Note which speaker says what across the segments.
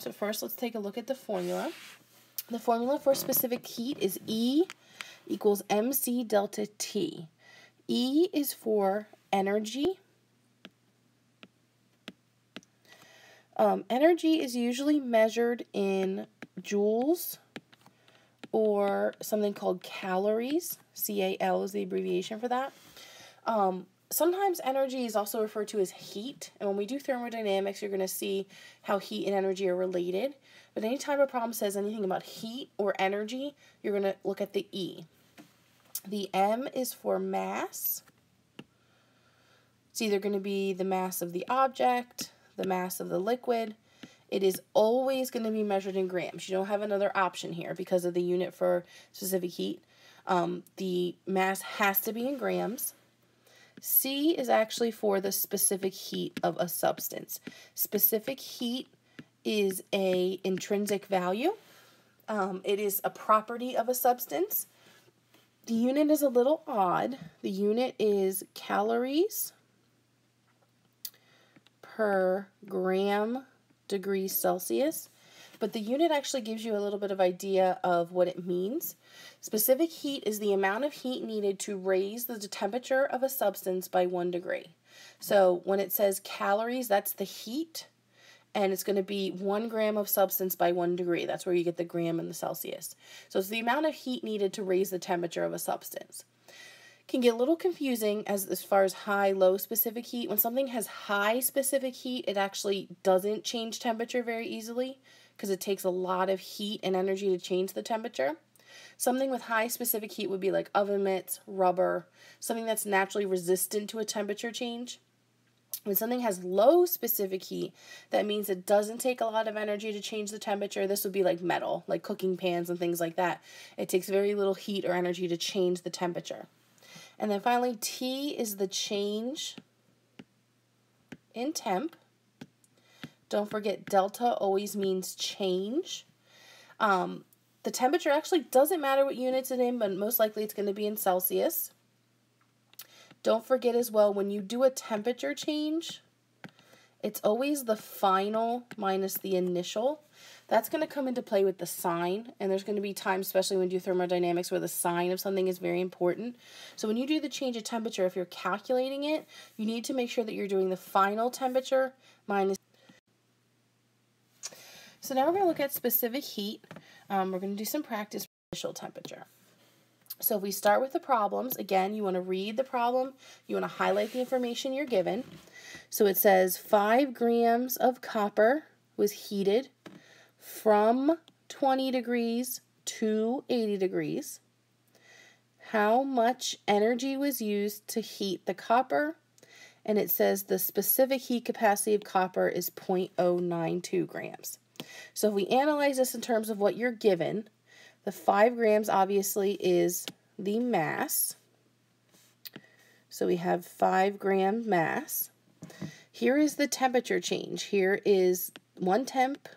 Speaker 1: So first, let's take a look at the formula. The formula for specific heat is E equals mc delta T. E is for energy. Um, energy is usually measured in joules or something called calories. CAL is the abbreviation for that. Um, sometimes energy is also referred to as heat, and when we do thermodynamics, you're going to see how heat and energy are related. But anytime a problem says anything about heat or energy, you're going to look at the E. The M is for mass. It's either going to be the mass of the object, the mass of the liquid. It is always going to be measured in grams. You don't have another option here because of the unit for specific heat. Um, the mass has to be in grams. C is actually for the specific heat of a substance. Specific heat is a intrinsic value. Um, it is a property of a substance. The unit is a little odd. The unit is calories per gram degrees Celsius, but the unit actually gives you a little bit of idea of what it means. Specific heat is the amount of heat needed to raise the temperature of a substance by one degree. So when it says calories, that's the heat, and it's going to be one gram of substance by one degree. That's where you get the gram and the Celsius. So it's the amount of heat needed to raise the temperature of a substance. Can get a little confusing as, as far as high, low specific heat. When something has high specific heat, it actually doesn't change temperature very easily because it takes a lot of heat and energy to change the temperature. Something with high specific heat would be like oven mitts, rubber, something that's naturally resistant to a temperature change. When something has low specific heat, that means it doesn't take a lot of energy to change the temperature. This would be like metal, like cooking pans and things like that. It takes very little heat or energy to change the temperature. And then finally, T is the change in temp. Don't forget, delta always means change. Um, the temperature actually doesn't matter what units it's in, but most likely it's going to be in Celsius. Don't forget as well, when you do a temperature change, it's always the final minus the initial. That's going to come into play with the sign, and there's going to be times, especially when you do thermodynamics, where the sign of something is very important. So when you do the change of temperature, if you're calculating it, you need to make sure that you're doing the final temperature minus so now we're going to look at specific heat. Um, we're going to do some practice initial temperature. So if we start with the problems, again, you want to read the problem. You want to highlight the information you're given. So it says 5 grams of copper was heated from 20 degrees to 80 degrees. How much energy was used to heat the copper? And it says the specific heat capacity of copper is 0.092 grams. So if we analyze this in terms of what you're given, the 5 grams obviously is the mass. So we have 5 gram mass. Here is the temperature change. Here is one temp.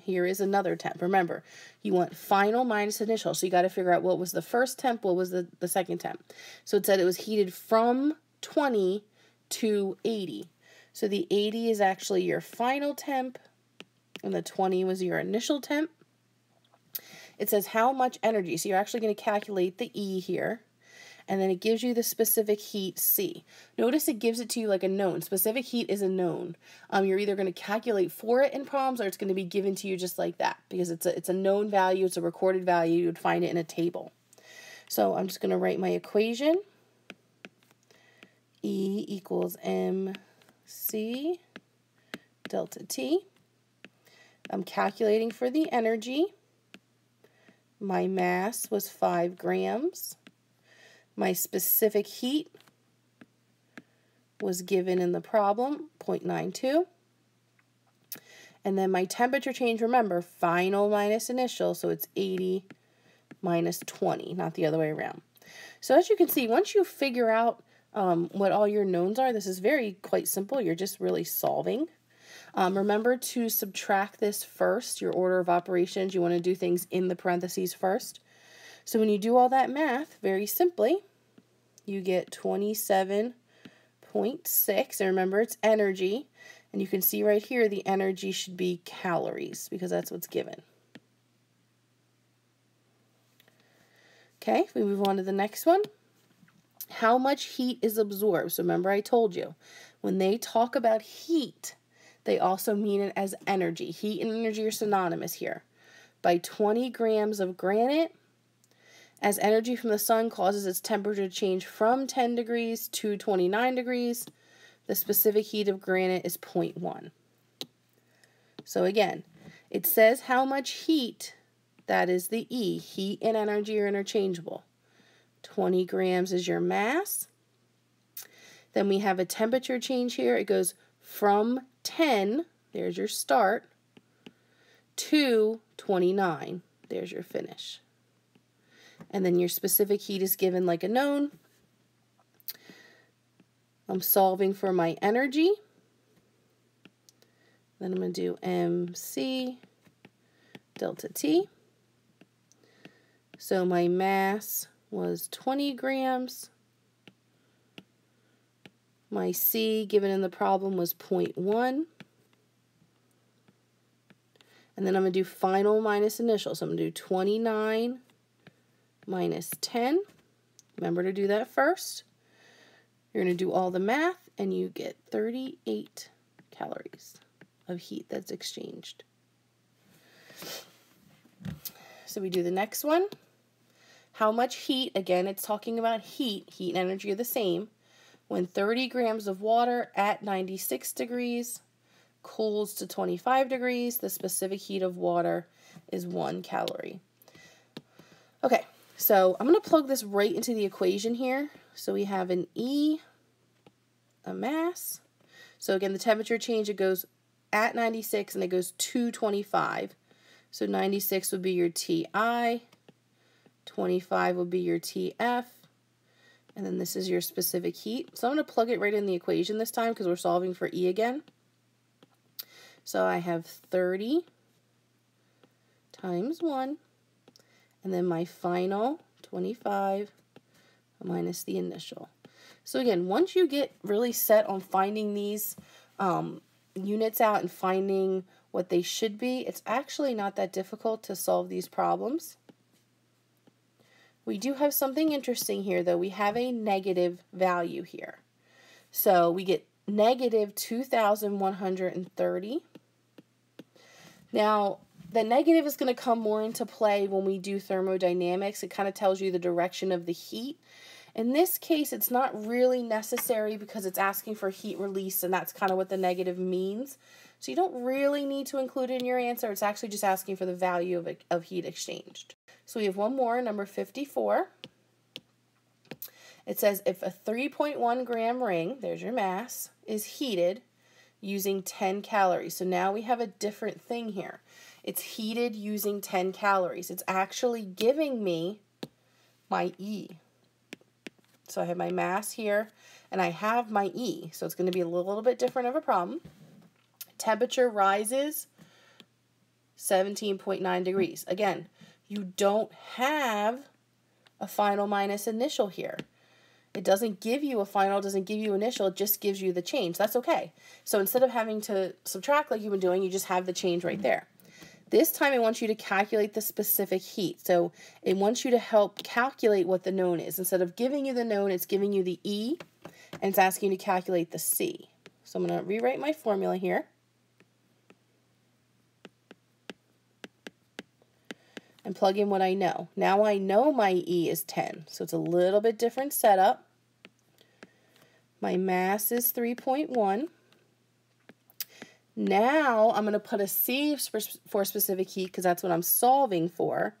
Speaker 1: Here is another temp. Remember, you want final minus initial. So you got to figure out what was the first temp, what was the, the second temp. So it said it was heated from 20 to 80. So the 80 is actually your final temp and the 20 was your initial temp. It says how much energy. So you're actually going to calculate the E here. And then it gives you the specific heat C. Notice it gives it to you like a known. Specific heat is a known. Um, you're either going to calculate for it in problems or it's going to be given to you just like that because it's a, it's a known value. It's a recorded value. You would find it in a table. So I'm just going to write my equation. E equals mc delta T. I'm calculating for the energy. My mass was 5 grams. My specific heat was given in the problem, 0.92. And then my temperature change, remember, final minus initial, so it's 80 minus 20, not the other way around. So as you can see, once you figure out um, what all your knowns are, this is very quite simple. You're just really solving. Um, remember to subtract this first, your order of operations. You want to do things in the parentheses first. So when you do all that math, very simply, you get 27.6. And remember, it's energy. And you can see right here the energy should be calories because that's what's given. Okay, we move on to the next one. How much heat is absorbed? So remember I told you, when they talk about heat, they also mean it as energy. Heat and energy are synonymous here. By 20 grams of granite, as energy from the sun causes its temperature to change from 10 degrees to 29 degrees, the specific heat of granite is 0.1. So again, it says how much heat, that is the E. Heat and energy are interchangeable. 20 grams is your mass. Then we have a temperature change here. It goes from 10, there's your start, to 29, there's your finish. And then your specific heat is given like a known. I'm solving for my energy. Then I'm going to do MC delta T. So my mass was 20 grams. My C given in the problem was 0.1. And then I'm going to do final minus initial. So I'm going to do 29 minus 10. Remember to do that first. You're going to do all the math and you get 38 calories of heat that's exchanged. So we do the next one. How much heat, again, it's talking about heat, heat and energy are the same. When 30 grams of water at 96 degrees cools to 25 degrees, the specific heat of water is one calorie. Okay, so I'm going to plug this right into the equation here. So we have an E, a mass. So again, the temperature change, it goes at 96 and it goes to 25. So 96 would be your TI, 25 would be your TF, and then this is your specific heat. So I'm going to plug it right in the equation this time because we're solving for E again. So I have 30 times 1 and then my final 25 minus the initial. So again, once you get really set on finding these um, units out and finding what they should be, it's actually not that difficult to solve these problems. We do have something interesting here though. We have a negative value here. So we get negative 2,130. Now, the negative is going to come more into play when we do thermodynamics. It kind of tells you the direction of the heat. In this case, it's not really necessary because it's asking for heat release, and that's kind of what the negative means. So you don't really need to include it in your answer. It's actually just asking for the value of, of heat exchanged. So we have one more, number 54. It says if a 3.1 gram ring, there's your mass, is heated using 10 calories. So now we have a different thing here. It's heated using 10 calories. It's actually giving me my E. So I have my mass here and I have my E. So it's going to be a little bit different of a problem. Temperature rises 17.9 degrees. Again, you don't have a final minus initial here. It doesn't give you a final, doesn't give you initial, it just gives you the change. That's okay. So instead of having to subtract like you've been doing, you just have the change right there. This time it wants you to calculate the specific heat. So it wants you to help calculate what the known is. Instead of giving you the known, it's giving you the E, and it's asking you to calculate the C. So I'm going to rewrite my formula here. and plug in what I know. Now I know my E is 10, so it's a little bit different setup. My mass is 3.1. Now I'm going to put a C for specific heat because that's what I'm solving for.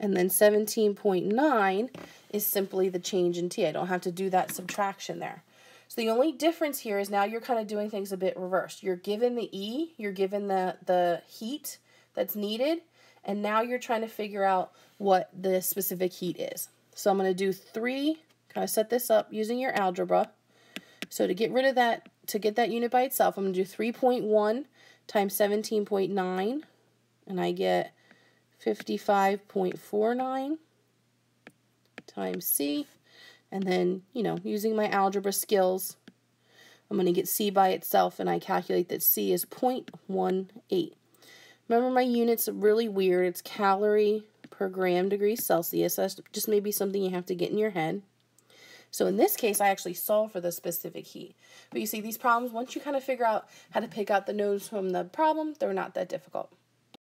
Speaker 1: And then 17.9 is simply the change in T. I don't have to do that subtraction there. So the only difference here is now you're kind of doing things a bit reversed. You're given the E, you're given the, the heat that's needed, and now you're trying to figure out what the specific heat is. So I'm going to do 3, kind of set this up using your algebra. So to get rid of that, to get that unit by itself, I'm going to do 3.1 times 17.9, and I get 55.49 times C. And then, you know, using my algebra skills, I'm going to get C by itself, and I calculate that C is 0.18. Remember, my unit's are really weird. It's calorie per gram degree Celsius. That's just maybe something you have to get in your head. So in this case, I actually solve for the specific heat. But you see, these problems, once you kind of figure out how to pick out the nodes from the problem, they're not that difficult.